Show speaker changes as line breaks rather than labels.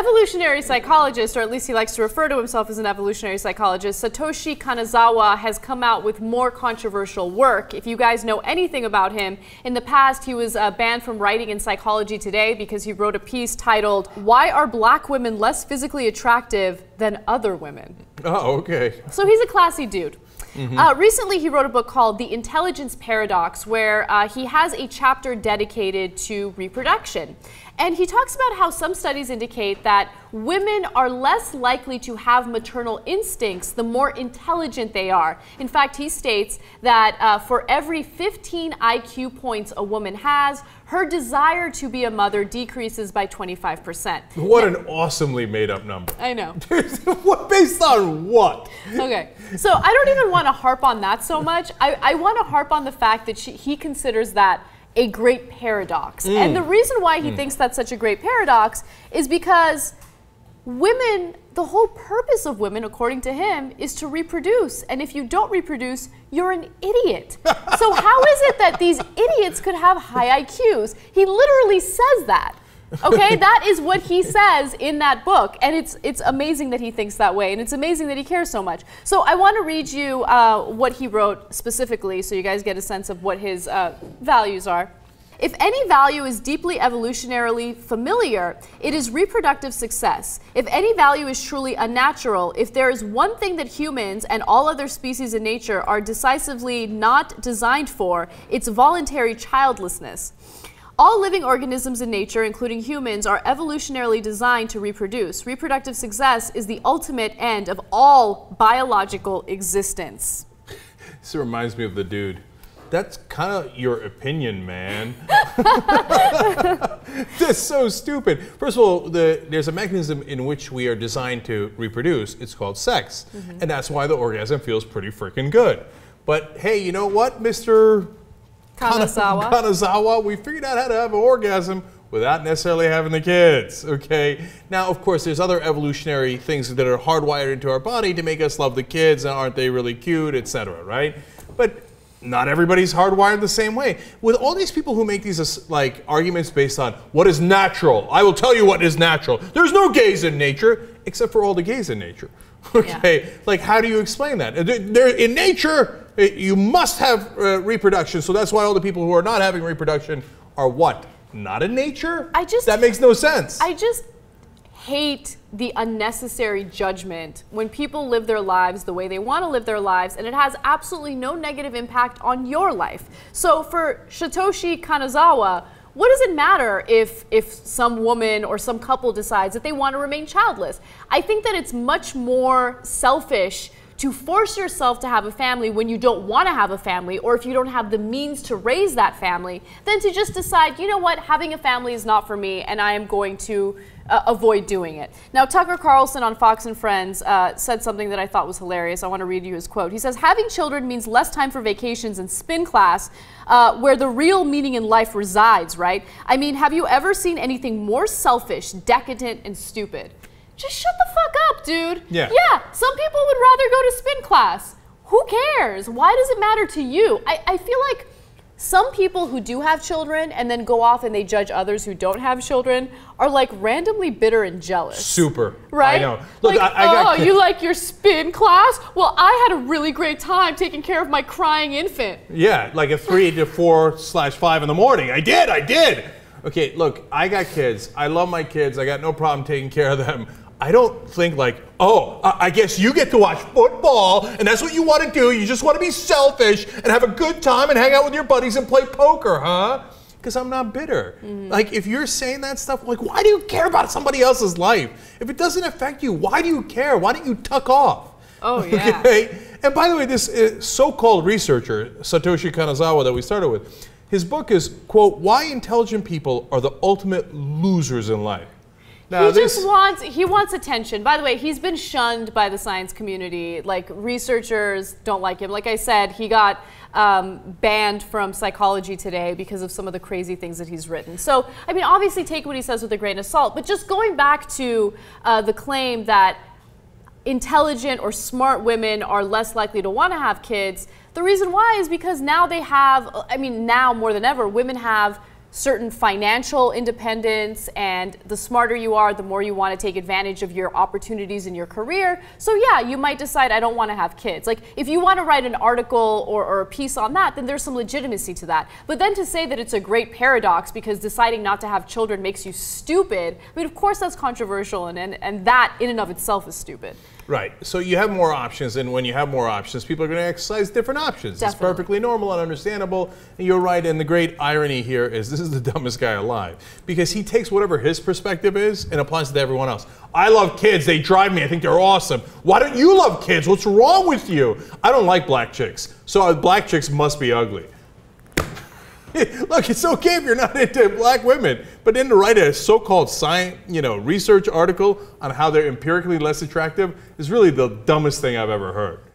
evolutionary psychologist, or at least he likes to refer to himself as an evolutionary psychologist, Satoshi Kanazawa has come out with more controversial work. If you guys know anything about him, in the past he was uh, banned from writing in Psychology Today because he wrote a piece titled, Why Are Black Women Less Physically Attractive Than Other Women?
Oh, okay.
So he's a classy dude. Mm-hmm. Uh, recently, he wrote a book called The Intelligence Paradox, where uh, he has a chapter dedicated to reproduction. And he talks about how some studies indicate that women are less likely to have maternal instincts the more intelligent they are. In fact, he states that uh, for every 15 IQ points a woman has, her desire to be a mother decreases by 25%.
What an awesomely made up number.
I know.
what based on what?
Okay. So I don't even want to harp on that so much. I, I want to harp on the fact that she, he considers that a great paradox. Mm. And the reason why he mm. thinks that's such a great paradox is because women, the whole purpose of women, according to him, is to reproduce. And if you don't reproduce, you're an idiot. so, how is it that these idiots could have high IQs? He literally says that. Okay, that is what he says in that book, and it's it's amazing that he thinks that way, and it's amazing that he cares so much. So I want to read you uh, what he wrote specifically, so you guys get a sense of what his uh, values are. If any value is deeply evolutionarily familiar, it is reproductive success. If any value is truly unnatural, if there is one thing that humans and all other species in nature are decisively not designed for, it's voluntary childlessness. All living organisms in nature, including humans, are evolutionarily designed to reproduce. Reproductive success is the ultimate end of all biological existence.
This reminds me of the dude. That's kind of your opinion, man. That's so stupid. First of all, the, there's a mechanism in which we are designed to reproduce. It's called sex. Mm -hmm. And that's why the orgasm feels pretty freaking good. But hey, you know what, Mr.
Kanazawa.
Kanazawa, we figured out how to have an orgasm without necessarily having the kids, okay? Now, of course, there's other evolutionary things that are hardwired into our body to make us love the kids, and aren't they really cute, etc., right? But not everybody's hardwired the same way. With all these people who make these like arguments based on what is natural, I will tell you what is natural. There's no gays in nature, except for all the gays in nature. Okay, yeah. like how do you explain that? They're, in nature, you must have uh, reproduction, so that's why all the people who are not having reproduction are what? Not in nature?
I just
that makes no sense.
I just hate the unnecessary judgment when people live their lives the way they want to live their lives and it has absolutely no negative impact on your life. So for Satoshi Kanazawa, what does it matter if if some woman or some couple decides that they want to remain childless? I think that it's much more selfish to force yourself to have a family when you don't want to have a family or if you don't have the means to raise that family than to just decide, you know what, having a family is not for me and I am going to uh, avoid doing it. Now, Tucker Carlson on Fox and Friends uh, said something that I thought was hilarious. I want to read you his quote. He says, Having children means less time for vacations and spin class, uh, where the real meaning in life resides, right? I mean, have you ever seen anything more selfish, decadent, and stupid? Just shut the fuck up, dude.
Yeah.
Yeah. Some people would rather go to spin class. Who cares? Why does it matter to you? I, I feel like some people who do have children and then go off and they judge others who don't have children are like randomly bitter and jealous.
Super.
Right?
I know. Look,
like,
I, I
oh, you like your spin class? Well, I had a really great time taking care of my crying infant.
Yeah, like a three to four slash five in the morning. I did, I did. Okay, look, I got kids. I love my kids. I got no problem taking care of them. I don't think like, oh, I guess you get to watch football and that's what you want to do. You just want to be selfish and have a good time and hang out with your buddies and play poker, huh? Because I'm not bitter. Mm-hmm. Like, if you're saying that stuff, like, why do you care about somebody else's life? If it doesn't affect you, why do you care? Why don't you tuck off?
Oh, yeah. Okay?
And by the way, this uh, so called researcher, Satoshi Kanazawa, that we started with, his book is, quote, Why Intelligent People Are the Ultimate Losers in Life.
Now, he just wants he wants attention. By the way, he's been shunned by the science community. Like researchers don't like him. Like I said, he got um, banned from Psychology Today because of some of the crazy things that he's written. So, I mean, obviously take what he says with a grain of salt. But just going back to uh, the claim that intelligent or smart women are less likely to want to have kids, the reason why is because now they have. I mean, now more than ever, women have certain financial independence, and the smarter you are, the more you want to take advantage of your opportunities in your career. So, yeah, you might decide, I don't want to have kids. Like, if you want to write an article or, or a piece on that, then there's some legitimacy to that. But then to say that it's a great paradox because deciding not to have children makes you stupid, I mean, of course that's controversial, and, and, and that in and of itself is stupid.
Right. So you have more options, and when you have more options, people are going to exercise different options.
Definitely.
It's perfectly normal and understandable. And you're right. And the great irony here is this is the dumbest guy alive because he takes whatever his perspective is and applies it to everyone else. I love kids. They drive me. I think they're awesome. Why don't you love kids? What's wrong with you? I don't like black chicks. So uh, black chicks must be ugly. Look, it's okay if you're not into black women, but then to write a so-called science, you know, research article on how they're empirically less attractive is really the dumbest thing I've ever heard.